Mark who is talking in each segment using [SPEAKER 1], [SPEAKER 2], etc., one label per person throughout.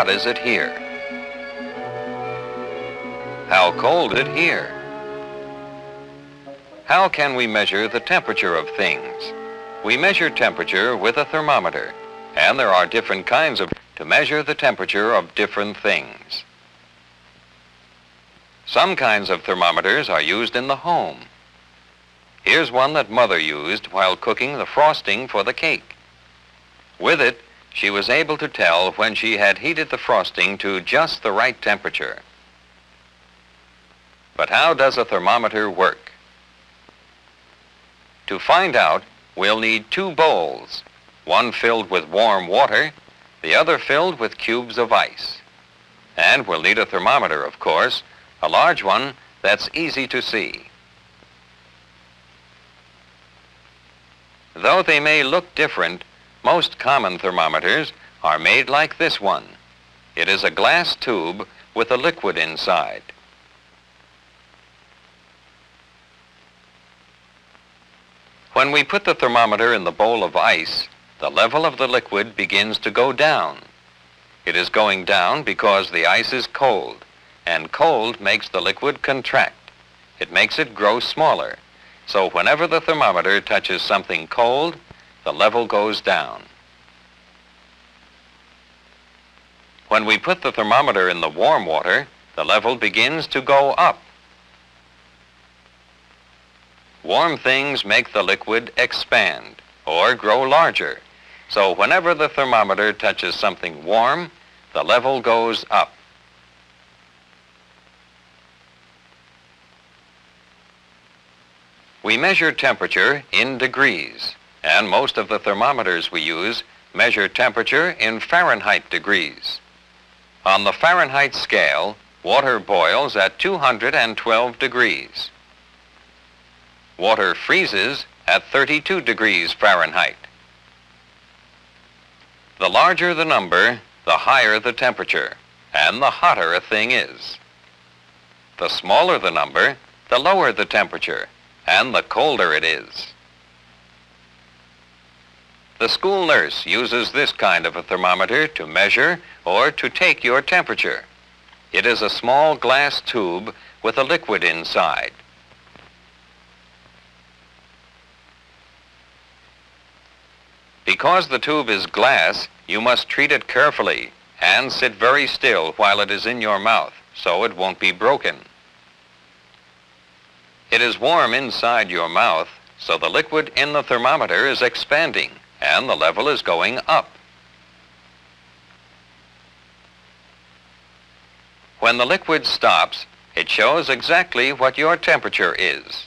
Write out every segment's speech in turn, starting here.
[SPEAKER 1] Hot is it here? How cold is it here? How can we measure the temperature of things? We measure temperature with a thermometer, and there are different kinds of to measure the temperature of different things. Some kinds of thermometers are used in the home. Here's one that Mother used while cooking the frosting for the cake. With it, she was able to tell when she had heated the frosting to just the right temperature. But how does a thermometer work? To find out, we'll need two bowls, one filled with warm water, the other filled with cubes of ice. And we'll need a thermometer, of course, a large one that's easy to see. Though they may look different, most common thermometers are made like this one. It is a glass tube with a liquid inside. When we put the thermometer in the bowl of ice, the level of the liquid begins to go down. It is going down because the ice is cold and cold makes the liquid contract. It makes it grow smaller. So whenever the thermometer touches something cold, the level goes down. When we put the thermometer in the warm water, the level begins to go up. Warm things make the liquid expand or grow larger. So whenever the thermometer touches something warm, the level goes up. We measure temperature in degrees, and most of the thermometers we use measure temperature in Fahrenheit degrees. On the Fahrenheit scale, water boils at 212 degrees. Water freezes at 32 degrees Fahrenheit. The larger the number, the higher the temperature, and the hotter a thing is. The smaller the number, the lower the temperature, and the colder it is. The school nurse uses this kind of a thermometer to measure or to take your temperature. It is a small glass tube with a liquid inside. Because the tube is glass, you must treat it carefully and sit very still while it is in your mouth so it won't be broken. It is warm inside your mouth, so the liquid in the thermometer is expanding and the level is going up. When the liquid stops, it shows exactly what your temperature is.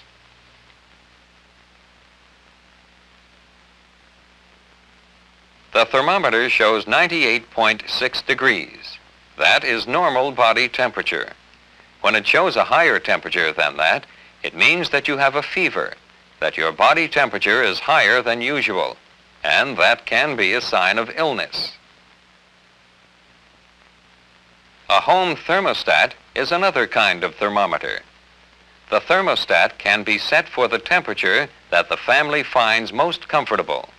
[SPEAKER 1] The thermometer shows 98.6 degrees. That is normal body temperature. When it shows a higher temperature than that, it means that you have a fever, that your body temperature is higher than usual, and that can be a sign of illness. A home thermostat is another kind of thermometer. The thermostat can be set for the temperature that the family finds most comfortable.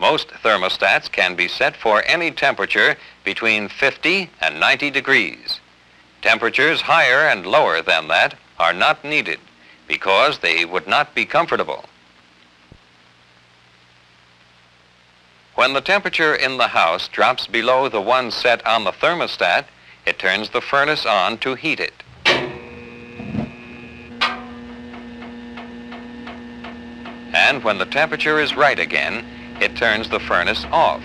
[SPEAKER 1] Most thermostats can be set for any temperature between 50 and 90 degrees. Temperatures higher and lower than that are not needed because they would not be comfortable. When the temperature in the house drops below the one set on the thermostat, it turns the furnace on to heat it. And when the temperature is right again, it turns the furnace off.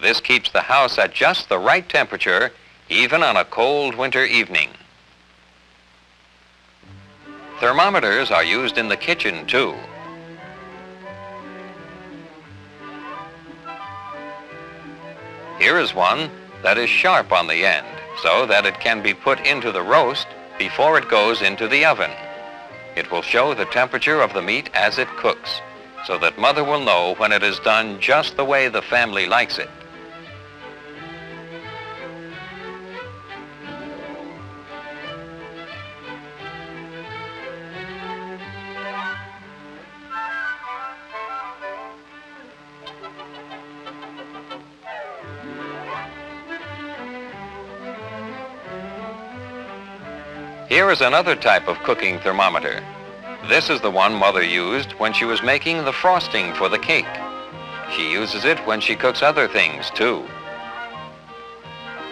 [SPEAKER 1] This keeps the house at just the right temperature, even on a cold winter evening. Thermometers are used in the kitchen too. Here is one that is sharp on the end so that it can be put into the roast before it goes into the oven. It will show the temperature of the meat as it cooks so that mother will know when it is done just the way the family likes it. Here is another type of cooking thermometer. This is the one Mother used when she was making the frosting for the cake. She uses it when she cooks other things, too.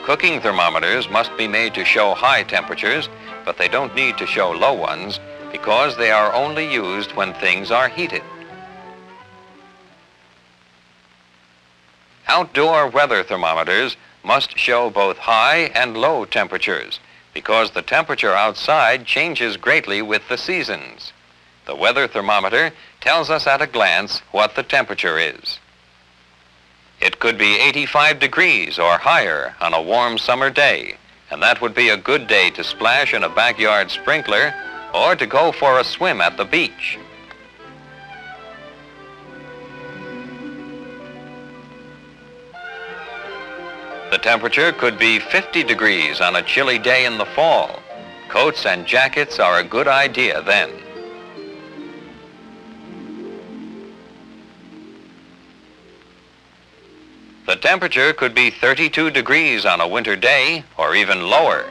[SPEAKER 1] Cooking thermometers must be made to show high temperatures, but they don't need to show low ones because they are only used when things are heated. Outdoor weather thermometers must show both high and low temperatures because the temperature outside changes greatly with the seasons. The weather thermometer tells us at a glance what the temperature is. It could be 85 degrees or higher on a warm summer day, and that would be a good day to splash in a backyard sprinkler or to go for a swim at the beach. The temperature could be 50 degrees on a chilly day in the fall. Coats and jackets are a good idea then. The temperature could be 32 degrees on a winter day or even lower.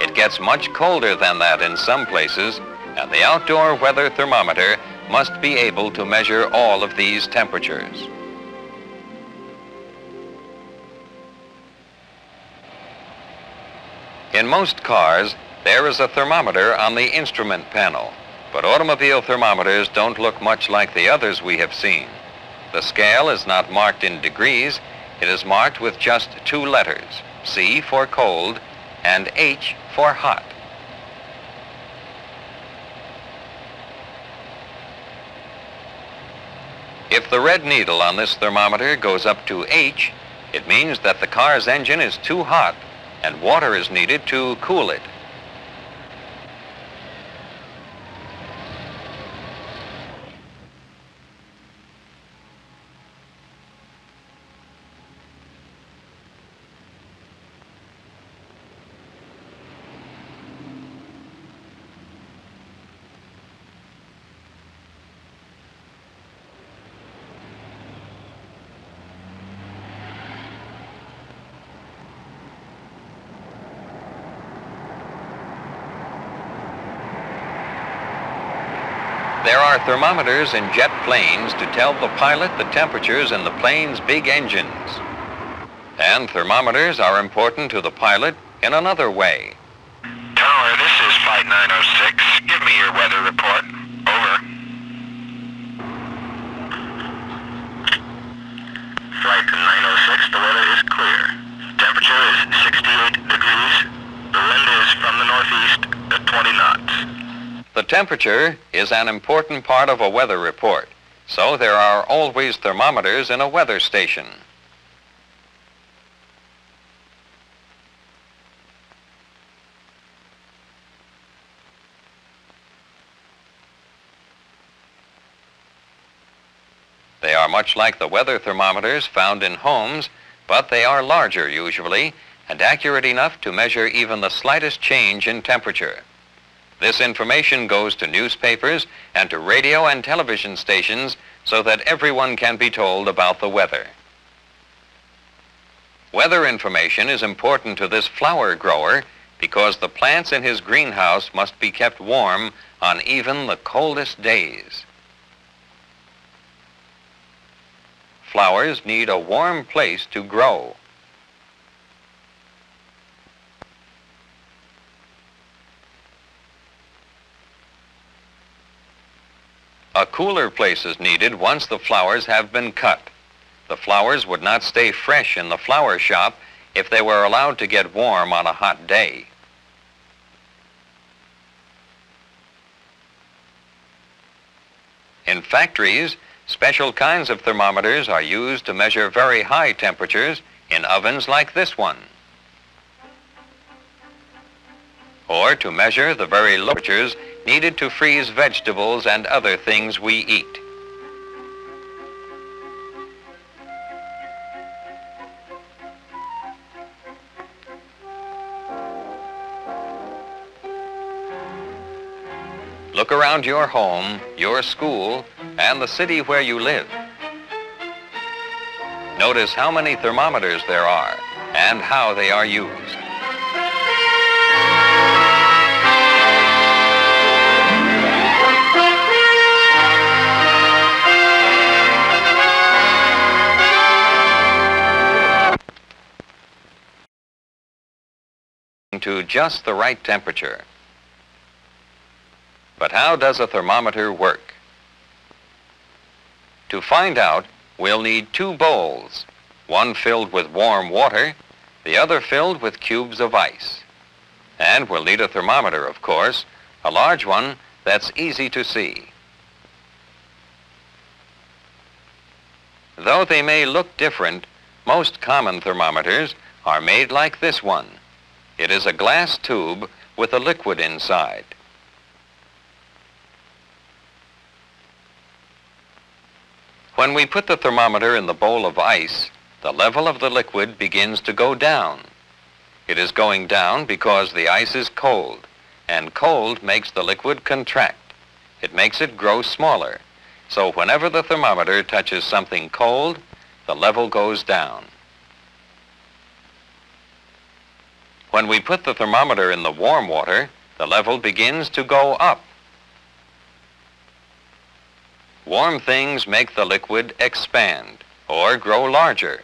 [SPEAKER 1] It gets much colder than that in some places, and the outdoor weather thermometer must be able to measure all of these temperatures. In most cars, there is a thermometer on the instrument panel, but automobile thermometers don't look much like the others we have seen. The scale is not marked in degrees, it is marked with just two letters, C for cold and H for hot. If the red needle on this thermometer goes up to H, it means that the car's engine is too hot and water is needed to cool it. There are thermometers in jet planes to tell the pilot the temperatures in the plane's big engines. And thermometers are important to the pilot in another way.
[SPEAKER 2] Tower, this is Flight 906. Give me your weather report. Over. Flight 906, the weather is clear. Temperature is 68 degrees. The wind is from the northeast at 20 knots.
[SPEAKER 1] The temperature is an important part of a weather report, so there are always thermometers in a weather station. They are much like the weather thermometers found in homes, but they are larger usually and accurate enough to measure even the slightest change in temperature. This information goes to newspapers and to radio and television stations so that everyone can be told about the weather. Weather information is important to this flower grower because the plants in his greenhouse must be kept warm on even the coldest days. Flowers need a warm place to grow. A cooler place is needed once the flowers have been cut. The flowers would not stay fresh in the flower shop if they were allowed to get warm on a hot day. In factories, special kinds of thermometers are used to measure very high temperatures in ovens like this one. Or to measure the very low temperatures needed to freeze vegetables and other things we eat. Look around your home, your school, and the city where you live. Notice how many thermometers there are and how they are used. To just the right temperature. But how does a thermometer work? To find out, we'll need two bowls, one filled with warm water, the other filled with cubes of ice. And we'll need a thermometer, of course, a large one that's easy to see. Though they may look different, most common thermometers are made like this one. It is a glass tube with a liquid inside. When we put the thermometer in the bowl of ice, the level of the liquid begins to go down. It is going down because the ice is cold, and cold makes the liquid contract. It makes it grow smaller. So whenever the thermometer touches something cold, the level goes down. When we put the thermometer in the warm water, the level begins to go up. Warm things make the liquid expand or grow larger.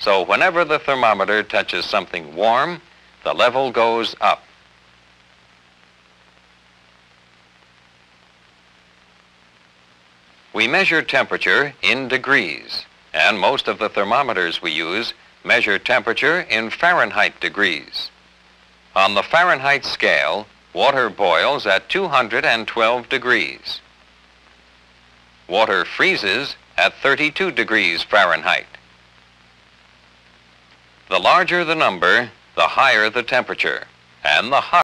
[SPEAKER 1] So whenever the thermometer touches something warm, the level goes up. We measure temperature in degrees, and most of the thermometers we use measure temperature in Fahrenheit degrees. On the Fahrenheit scale, water boils at 212 degrees. Water freezes at 32 degrees Fahrenheit. The larger the number, the higher the temperature, and the hotter